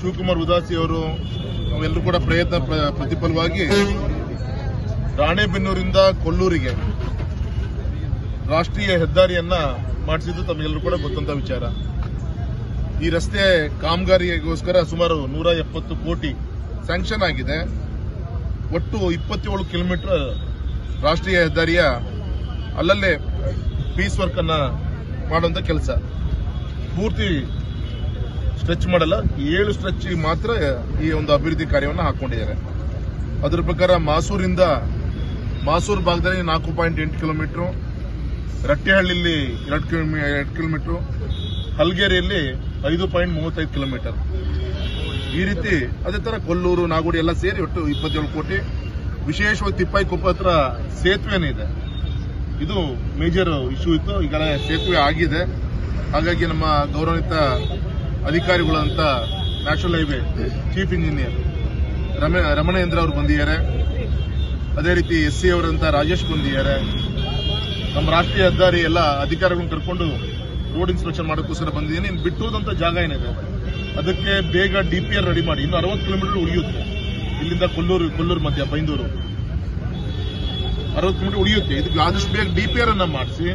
ಶಿವಕುಮಾರ್ ಉದಾಸಿ ಅವರು ನಾವೆಲ್ಲರೂ ಕೂಡ ಪ್ರಯತ್ನ ಪ್ರ- ಪ್ರತಿಫಲವಾಗಿ ರಾಣೆಬೆನ್ನೂರಿಂದ ಕೊಲ್ಲೂರಿಗೆ ರಾಷ್ಟ್ರೀಯ ಹೆದ್ದಾರಿಯನ್ನ ಮಾಡಿಸಿದ್ದು ತಮಗೆಲ್ಲರೂ ಕೂಡ ಗೊತ್ತಂತ ವಿಚಾರ. ಈ ರಸ್ತೆ ಕಾಮಗಾರಿಗೋಸ್ಕರ ಸುಮಾರು ನೂರ ಎಪ್ಪತ್ತು ಕೋಟಿ ಸ್ಯಾಂಕ್ಷನ್ ಆಗಿದೆ. ಒಟ್ಟು ಇಪ್ಪತ್ತೇಳು ಕಿಲೋಮೀಟರ್ ರಾಷ್ಟ್ರೀಯ ಹೆದ್ದಾರಿಯ ಅಲ್ಲಲ್ಲೇ ಪೀಸ್ ವರ್ಕ್ ಅನ್ನ ಮಾಡುವಂತ ಕೆಲಸ. ಪೂರ್ತಿ ಸ್ಟ್ರೆಚ್ ಮಾಡಲ್ಲ, ಏಳು ಸ್ಟ್ರೆಚ್ ಮಾತ್ರ ಈ ಒಂದು ಅಭಿವೃದ್ಧಿ ಕಾರ್ಯವನ್ನು ಹಾಕೊಂಡಿದ್ದಾರೆ. ಅದರ ಪ್ರಕಾರ ಮಾಸೂರಿಂದ ಮಾಸೂರು ಭಾಗದಲ್ಲಿ ನಾಲ್ಕು ಪಾಯಿಂಟ್ ಎಂಟು ಕಿಲೋಮೀಟರ್ ರಟ್ಟೆಹಳ್ಳಿಲಿ ಎರಡು ಎರಡು ಕಿಲೋಮೀಟರ್, ಹಲ್ಗೇರಿಯಲ್ಲಿ ಐದು ಪಾಯಿಂಟ್ ಮೂವತ್ತೈದು ಕಿಲೋಮೀಟರ್. ಈ ರೀತಿ ಅದೇ ತರ ಕೊಲ್ಲೂರು, ನಾಗೋಡಿ ಎಲ್ಲ ಸೇರಿ ಒಟ್ಟು ಇಪ್ಪತ್ತೇಳು ಕೋಟಿ. ವಿಶೇಷವಾಗಿ ತಿಪ್ಪಾಯಿ ಕೊಪ್ಪ ಹತ್ರ ಸೇತುವೆನೇ ಇದೆ. ಇದು ಮೇಜರ್ ಇಶ್ಯೂ ಇತ್ತು. ಈಗಾಗಲೇ ಸೇತುವೆ ಆಗಿದೆ. ಹಾಗಾಗಿ ನಮ್ಮ ಗೌರವಾನ್ವಿತ ಅಧಿಕಾರಿಗಳಂತ ನ್ಯಾಷನಲ್ ಹೈವೇ ಚೀಫ್ ಇಂಜಿನಿಯರ್ ರಮೇ, ರಮಣೇಂದ್ರ ಅವರು ಬಂದಿದ್ದಾರೆ. ಅದೇ ರೀತಿ ಎಸ್ ಸಿ ಅವರಂತ ರಾಜೇಶ್ ಬಂದಿದ್ದಾರೆ. ನಮ್ಮ ರಾಷ್ಟ್ರೀಯ ಹೆದ್ದಾರಿ ಎಲ್ಲ ಅಧಿಕಾರಿಗಳನ್ನ ಕರ್ಕೊಂಡು ರೋಡ್ ಇನ್ಸ್ಪೆಕ್ಷನ್ ಮಾಡೋಕ್ಕೋಸ್ಕರ ಬಂದಿದ್ದೀನಿ. ಇನ್ನು ಬಿಟ್ಟುದಂತ ಜಾಗ ಏನಿದೆ? ಅದಕ್ಕೆ ಬೇಗ ಡಿಪಿಆರ್ ರೆಡಿ ಮಾಡಿ. ಇನ್ನು ಅರವತ್ತು ಕಿಲೋಮೀಟರ್ ಉಳಿಯುತ್ತೆ. ಇಲ್ಲಿಂದ ಕೊಲ್ಲೂರು ಕೊಲ್ಲೂರು ಮಧ್ಯ, ಬೈಂದೂರು. ಅರವತ್ತು ಕಿಲೋಮೀಟರ್ ಉಳಿಯುತ್ತೆ. ಇದಕ್ಕೆ ಆದಷ್ಟು ಬೇಗ ಡಿಪಿಆರ್ ಅನ್ನ ಮಾಡಿಸಿ.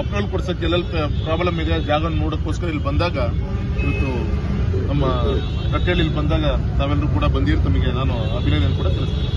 ಅಪ್ರೂವಲ್ ಕೊಡ್ಸಕ್ಕೆ ಎಲ್ಲೆಲ್ಲಿ ಪ್ರಾಬ್ಲಮ್ ಇದೆ ಜಾಗ ನೋಡೋಕ್ಕೋಸ್ಕರ ಇಲ್ಲಿ ಬಂದಾಗ, ಇವತ್ತು ನಮ್ಮ ಕಟ್ಟೆಯಲ್ಲಿ ಇಲ್ಲಿ ಬಂದಾಗ ತಾವೆಲ್ಲರೂ ಕೂಡ ಬಂದಿರೋ, ತಮಗೆ ನಾನು ಅಭಿನಂದನೆ ಕೂಡ ತಿಳಿಸ್ತೀನಿ